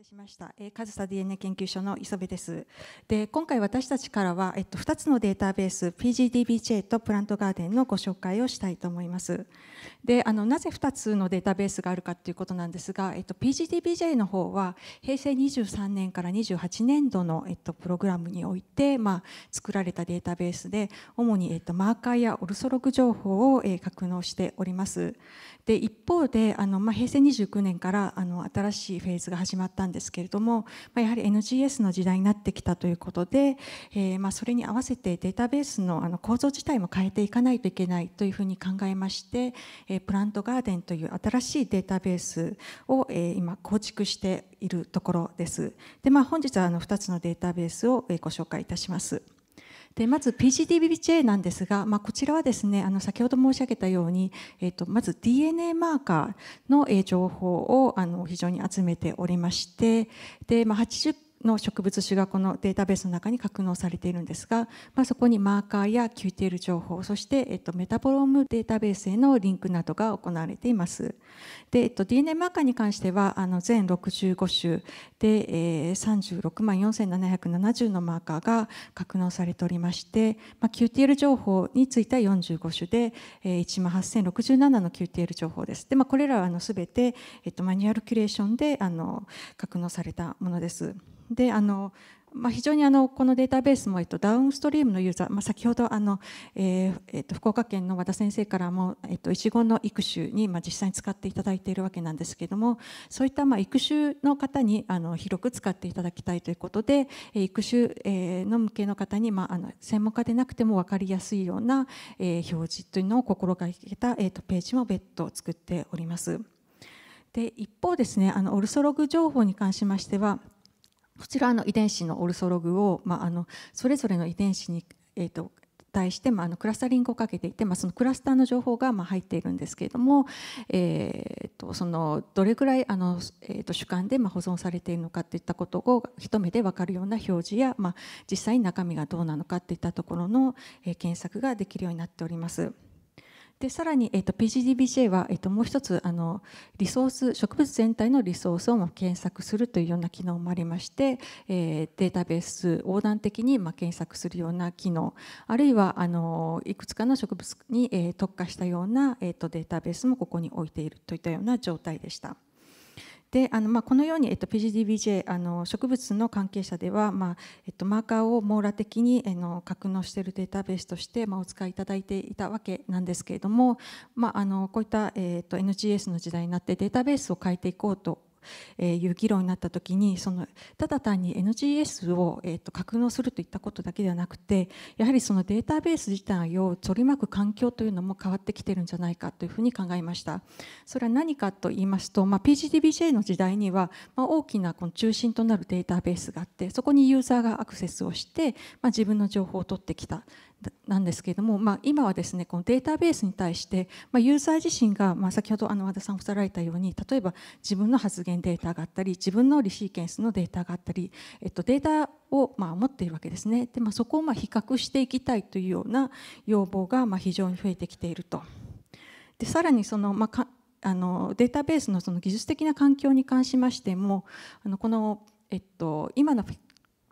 成しました、えー、カズサ DNA 研究所の磯部です。で今回私たちからは、えっと、2つのデータベース PGDBJ とプラントガーデンのご紹介をしたいと思います。であのなぜ2つのデータベースがあるかということなんですが、えっと、PGDBJ の方は平成23年から28年度の、えっと、プログラムにおいて、まあ、作られたデータベースで主に、えっと、マーカーやオルソログ情報を、えー、格納しております。で一方であの、まあ、平成29年からあの新しいフェーズが始まったんですけれども、まあ、やはり NGS の時代になってきたということで、えー、まあそれに合わせてデータベースのあの構造自体も変えていかないといけないというふうに考えまして、え、プラントガーデンという新しいデータベースを、えー、今構築しているところです。でまあ、本日はあの2つのデータベースをご紹介いたします。でまず PGDBJ なんですが、まあ、こちらはですねあの先ほど申し上げたように、えーと、まず DNA マーカーの情報をあの非常に集めておりましてで、まあ、80の植物種がこのデータベースの中に格納されているんですが、まあ、そこにマーカーや QTL 情報そして、えっと、メタボロームデータベースへのリンクなどが行われています。で、えっと、DNA マーカーに関してはあの全65種で、えー、36万4770のマーカーが格納されておりまして、まあ、QTL 情報については45種で、えー、1万8067の QTL 情報です。で、まあ、これらはあの全て、えっと、マニュアルキュレーションであの格納されたものです。であのまあ、非常にあのこのデータベースも、えっと、ダウンストリームのユーザー、まあ、先ほどあの、えーえっと、福岡県の和田先生からも、えっと、いちごの育種に、まあ、実際に使っていただいているわけなんですけどもそういった、まあ、育種の方にあの広く使っていただきたいということで育種、え、の向けの方に、まあ、あの専門家でなくても分かりやすいような、えー、表示というのを心がけた、えー、とページも別途作っております。で一方ですねあのオルソログ情報に関しましてはこちらの遺伝子のオルソログを、まあ、あのそれぞれの遺伝子に、えーと、対して、まあ、あのクラスタリングをかけていて、まあ、そのクラスターの情報がまあ入っているんですけれども、えーと、そのどれぐらいあの、えーと、主観でまあ保存されているのかといったことを一目で分かるような表示や、まあ、実際に中身がどうなのかといったところの、えー、検索ができるようになっております。でさらに、えーと、PGDBJ は、えーと、もう一つあのリソース植物全体のリソースを検索するというような機能もありまして、えー、データベース横断的にま検索するような機能あるいはあのいくつかの植物に、えー、特化したような、えーとデータベースもここに置いているといったような状態でした。であのまあ、このように、えっと、PGDBJ あの植物の関係者では、まあえっと、マーカーを網羅的にあの格納しているデータベースとして、まあ、お使いいただいていたわけなんですけれども、まあ、あのこういった、えっと、NGS の時代になってデータベースを変えていこうとえいう議論になった時にそのただ単に NGS を、えー、と格納するといったことだけではなくてやはりそのデータベース自体を取り巻く環境というのも変わってきてるんじゃないかというふうに考えました。それは何かと言いますと、まあ、PGDBJ の時代には、まあ、大きなこの中心となるデータベースがあってそこにユーザーがアクセスをして、まあ、自分の情報を取ってきた。なんですけれども、まあ、今はですねこのデータベースに対して、まあ、ユーザー自身が、まあ、先ほどあの和田さんおっしゃられたように例えば自分の発言データがあったり自分のリシーケンスのデータがあったり、えっと、データをまあ持っているわけですねで、まあ、そこをまあ比較していきたいというような要望がまあ非常に増えてきていると。でさらにその、まあ、あのデータベースのその技術的な環境に関しましてもあのこの、えっと、今の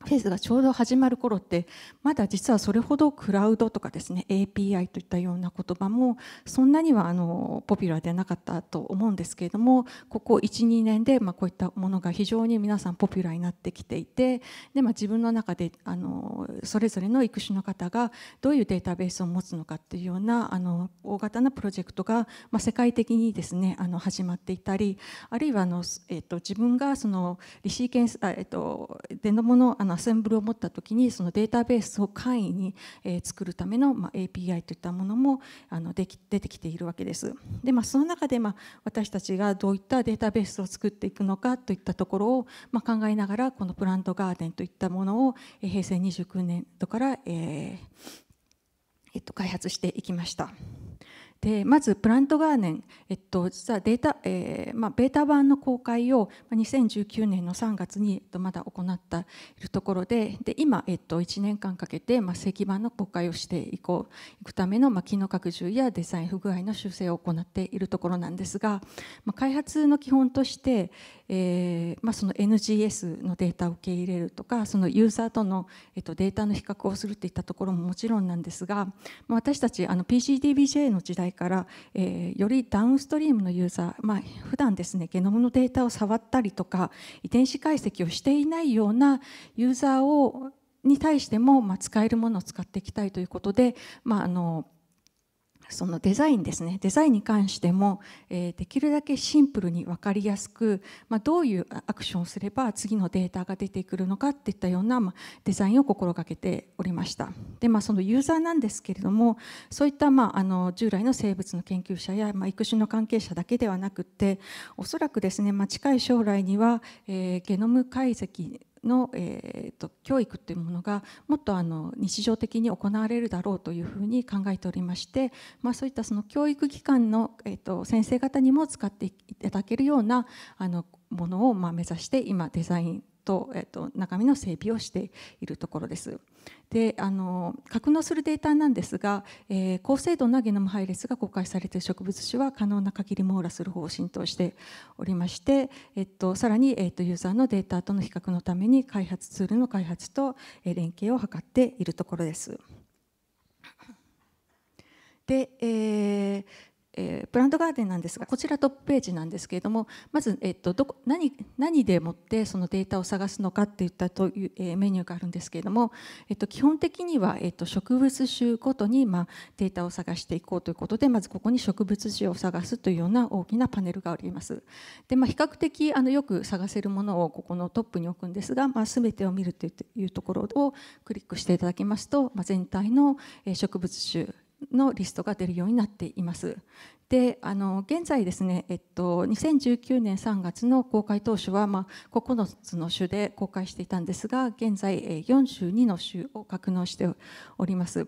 フェーズがちょうど始まる頃ってまだ実はそれほどクラウドとかですね API といったような言葉もそんなにはあのポピュラーでなかったと思うんですけれどもここ12年でまこういったものが非常に皆さんポピュラーになってきていてで、ま、自分の中であのそれぞれの育種の方がどういうデータベースを持つのかっていうようなあの大型なプロジェクトが、ま、世界的にですねあの始まっていたりあるいはあの、えっと、自分がそのリシーケンス、えっと、デノモのあののアセンブルを持った時にそのデータベースを簡易に、え作るための、ま API といったものもあのでき出てきているわけです。でまあ、その中で、ま私たちがどういったデータベースを作っていくのかといったところを、ま考えながらこのプラントガーデンといったものを平成29年度から、えーえっと、開発していきました。でまずプラントガーデン、えっと、実はデータ、えーまあ、ベータ版の公開を2019年の3月に、まだ行ったいるところでで今、えっと、1年間かけて、まあ、正規版の公開をしていこういくための、まあ、機能拡充やデザイン不具合の修正を行っているところなんですが、まあ、開発の基本として、えーまあ、その NGS のデータを受け入れるとかそのユーザーとの、えっと、データの比較をするといったところももちろんなんですが、まあ、私たちあの PCDBJ の時代から、えー、よりダウンストリームのユーザー、まあ普段ですねゲノムのデータを触ったりとか遺伝子解析をしていないようなユーザーをに対しても、まあ、使えるものを使っていきたいということで、まあ、あのそのデザインですね。デザインに関しても、え、できるだけシンプルに分かりやすく、ま、どういうアクションをすれば次のデータが出てくるのかっていったような、ま、デザインを心がけておりました。で、まあ、そのユーザーなんですけれどもそういった、まあ、あの従来の生物の研究者や、ま、育種の関係者だけではなくておそらくですね、ま、近い将来には、え、ゲノム解析の、えーと、教育というものがもっとあの日常的に行われるだろうというふうに考えておりまして、まあ、そういったその教育機関の、えーと、先生方にも使っていただけるようなあのものをまあ目指して今デザインと,、えーと中身の整備をしているところです。であの格納するデータなんですが、えー、高精度なゲノム配列が公開されている植物種は可能な限り網羅する方針としておりまして、えっと、さらに、えっと、ユーザーのデータとの比較のために開発ツールの開発と連携を図っているところです。で、えーえー、ブランドガーデンなんですがこちらトップページなんですけれどもまず、えっと、どこ何何でもってそのデータを探すのかっていったという、えー、メニューがあるんですけれども、えっと、基本的には、えっと、植物種ごとに、まあ、データを探していこうということでまずここに植物種を探すというような大きなパネルがあります。でまあ、比較的あのよく探せるものをここのトップに置くんですが、まあ、全てを見るというところをクリックしていただきますと、まあ、全体の植物種のリストが出るようになっています。であの現在ですね、えっと、2019年3月の公開当初は、まあ、9つの種で公開していたんですが現在42の種を格納しております。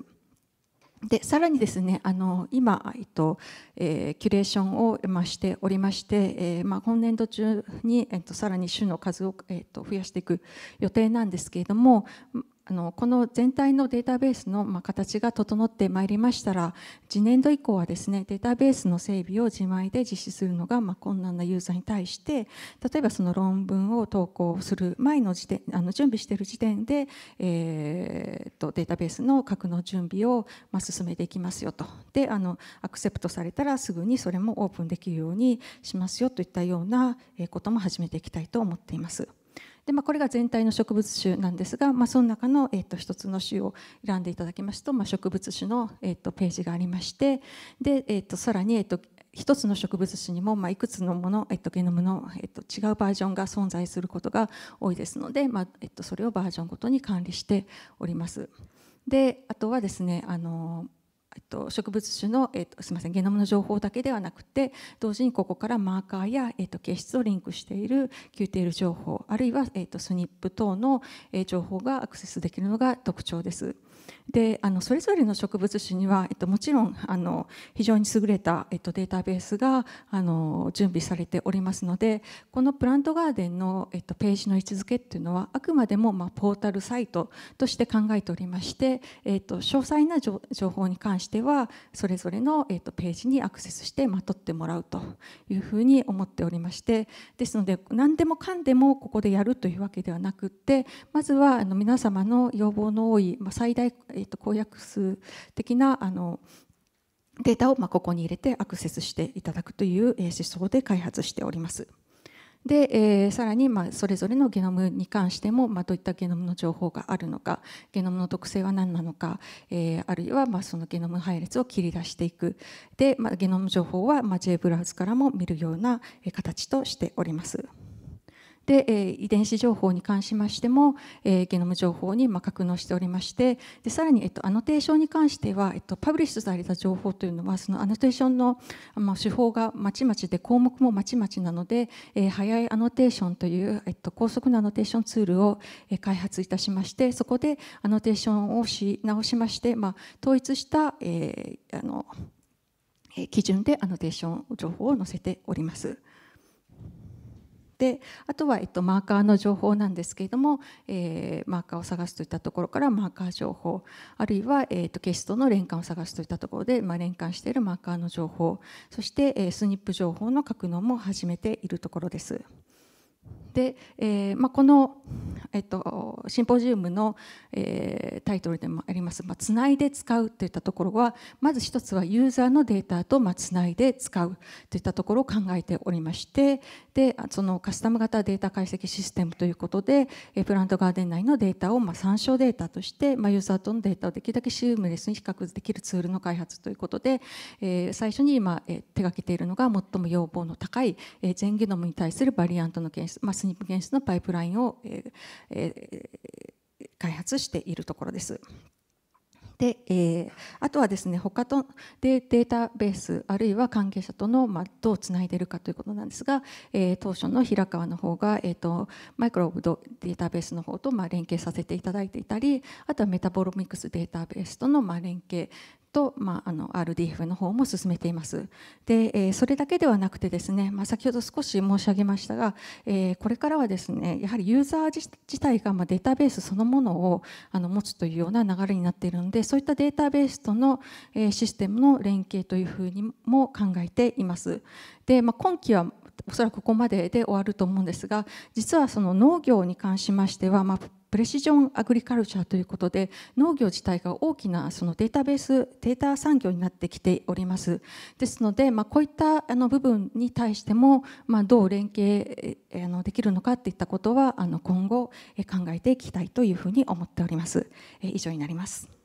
でさらにですねあの今、えっとえー、キュレーションを、まあ、しておりまして、えーまあ、今年度中に、えっと、さらに種の数を、えっと、増やしていく予定なんですけれどもあのこの全体のデータベースの、ま、形が整ってまいりましたら次年度以降はですねデータベースの整備を自前で実施するのが、ま、困難なユーザーに対して例えばその論文を投稿する前の時点あの準備している時点で、えーと、データベースの格納準備を、ま、進めていきますよとであのアクセプトされたらすぐにそれもオープンできるようにしますよといったようなことも始めていきたいと思っています。で、まあ、これが全体の植物種なんですが、まあ、その中の、えー、と一つの種を選んでいただきますと、まあ、植物種の、えー、とページがありましてで、えー、とさらに、えー、と一つの植物種にも、まあ、いくつのもの、えっと、ゲノムの、えっと、違うバージョンが存在することが多いですので、まあえっと、それをバージョンごとに管理しております。であとはですねあのと、植物種の、えっと、すみませんゲノムの情報だけではなくて同時にここからマーカーや、えっと、形質をリンクしている QTL 情報あるいは、えっと、スニップ等の、え情報がアクセスできるのが特徴です。であのそれぞれの植物種には、えっと、もちろんあの非常に優れた、えっと、データベースがあの準備されておりますのでこのプラントガーデンの、えっと、ページの位置づけっていうのはあくまでも、まあ、ポータルサイトとして考えておりまして、えっと、詳細な情報に関してはそれぞれの、えっと、ページにアクセスしてまとってもらうというふうに思っておりましてですので何でもかんでもここでやるというわけではなくってまずはあの皆様の要望の多い、まあ、最大えー、と公約数的なあのデータをまここに入れてアクセスしていただくという思想で開発しております。で、えー、さらに、まあ、それぞれのゲノムに関しても、まあ、どういったゲノムの情報があるのかゲノムの特性は何なのか、えー、あるいは、まあ、そのゲノム配列を切り出していくで、まあ、ゲノム情報は、まあ、J ブラウズからも見るような形としております。で、えー、遺伝子情報に関しましても、えー、ゲノム情報にまあ格納しておりましてでさらに、えっと、アノテーションに関しては、えっと、パブリッシュされた情報というのはそのアノテーションの、まあ、手法がまちまちで項目もまちまちなので、えー、早いアノテーションという、えっと、高速なアノテーションツールを、え、開発いたしましてそこでアノテーションをし直しまして、まあ、統一した、えー、あの基準でアノテーション情報を載せております。であとは、えっと、マーカーの情報なんですけれども、えー、マーカーを探すといったところからマーカー情報あるいは、えーと、ケストの連関を探すといったところで、まあ、連関しているマーカーの情報そして、えー、スニップ情報の格納も始めているところです。で、えーまあ、この、えっと、シンポジウムの、えー、タイトルでもあります「まあ、つないで使う」といったところはまず一つはユーザーのデータと、まあ、つないで使うといったところを考えておりましてでそのカスタム型データ解析システムということでプラントガーデン内のデータを、まあ、参照データとして、まあ、ユーザーとのデータをできるだけシームレスに比較できるツールの開発ということで、えー、最初に今、えー、手がけているのが最も要望の高い、えー、全ゲノムに対するバリアントの検出、まあ、スニップ検出のパイプラインを、えーえ、開発しているところです。で、えー、あとはですね他とでデータベースあるいは関係者との、まあ、どうつないでいるかということなんですが、えー、当初の平川の方が、えーと、マイクロオブデータベースの方と、まあ、連携させていただいていたりあとはメタボロミクスデータベースとの、まあ、連携と、まあ、の RDF の方も進めています。で、え、それだけではなくてですね、まあ、先ほど少し申し上げましたが、え、これからはですねやはりユーザー自体が、ま、データベースそのものをあの持つというような流れになっているのでそういったデータベースとの、え、システムの連携というふうにも考えています。で、まあ、今期はおそらくここまでで終わると思うんですが実はその農業に関しましては、まあ、プレシジョンアグリカルチャーということで農業自体が大きなそのデータベースデータ産業になってきております。ですので、まあ、こういったあの部分に対しても、まあ、どう連携あのできるのかといったことはあの今後考えていきたいというふうに思っております。以上になります。